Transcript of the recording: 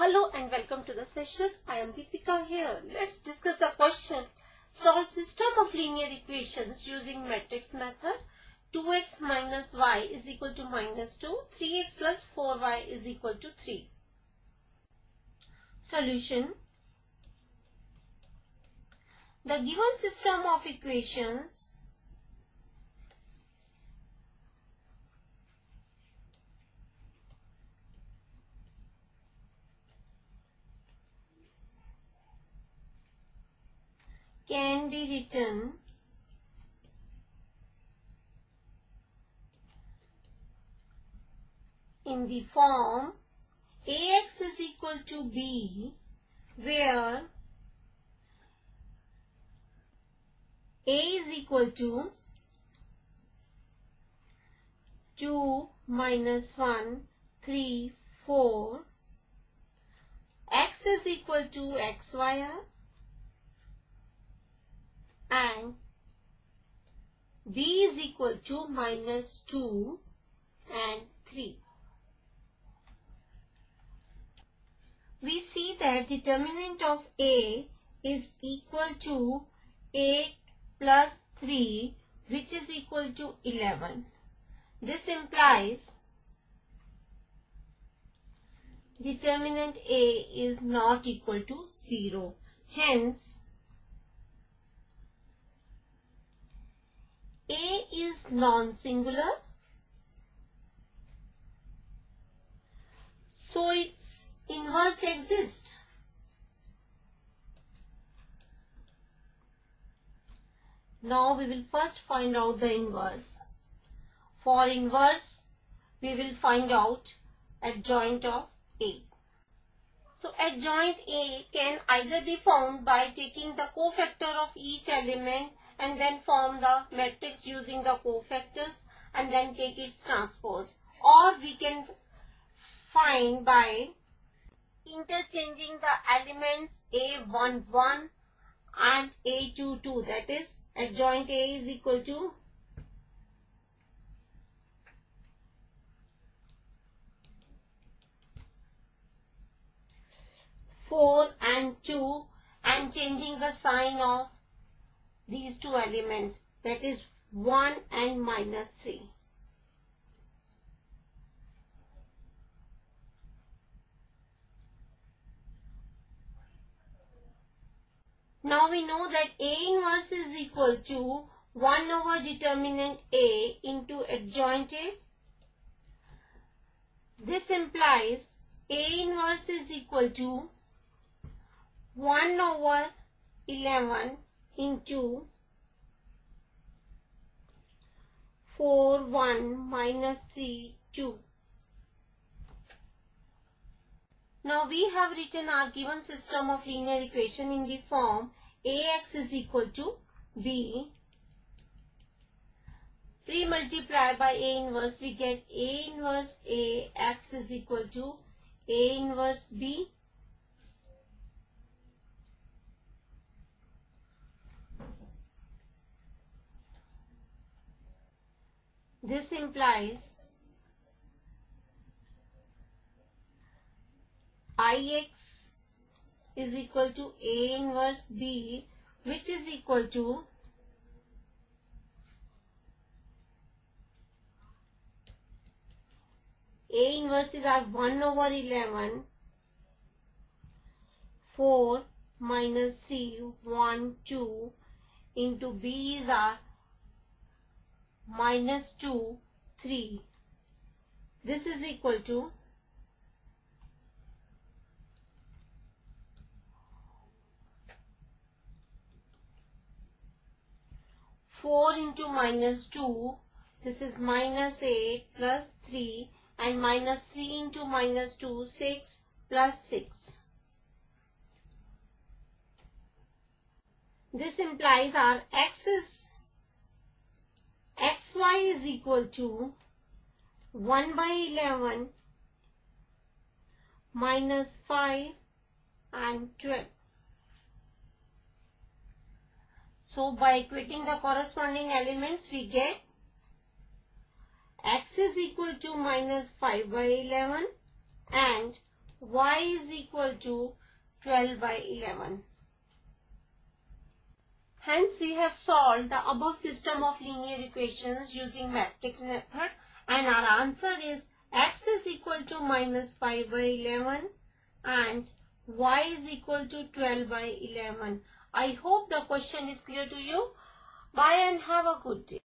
Hello and welcome to the session. I am Deepika here. Let's discuss a question. Solve system of linear equations using matrix method. 2x minus y is equal to minus 2. 3x plus 4y is equal to 3. Solution. The given system of equations can be written in the form ax is equal to b where a is equal to 2 minus 1 3 4 x is equal to xy and b is equal to minus 2 and 3. We see that determinant of a is equal to 8 plus 3 which is equal to 11. This implies determinant a is not equal to 0. Hence, A is non-singular. So its inverse exists. Now we will first find out the inverse. For inverse, we will find out adjoint of A. So adjoint A can either be found by taking the cofactor of each element and then form the matrix using the cofactors and then take its transpose. Or we can find by interchanging the elements A11 and A22 that is adjoint A is equal to four and two and changing the sign of these two elements that is 1 and minus 3. Now we know that A inverse is equal to 1 over determinant A into adjoint A. This implies A inverse is equal to 1 over 11 into 4 1 minus 3 2. Now we have written our given system of linear equation in the form ax is equal to b. Pre-multiply by a inverse we get a inverse a x is equal to a inverse b This implies Ix is equal to A inverse B which is equal to A inverse is our 1 over 11 4 minus 3 1 2 into B is our minus 2, 3. This is equal to Four into minus two, this is minus eight plus three, and minus three into minus two, six plus six. This implies our x is xy is equal to 1 by 11 minus 5 and 12. So by equating the corresponding elements we get x is equal to minus 5 by 11 and y is equal to 12 by 11. Hence, we have solved the above system of linear equations using matrix method and our answer is x is equal to minus 5 by 11 and y is equal to 12 by 11. I hope the question is clear to you. Bye and have a good day.